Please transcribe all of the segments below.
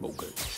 Okay.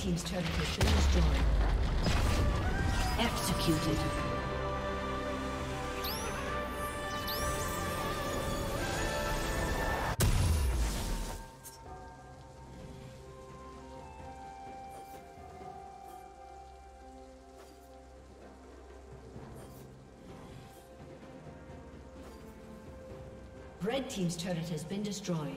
Team's turret has been destroyed. Executed. Red Team's turret has been destroyed.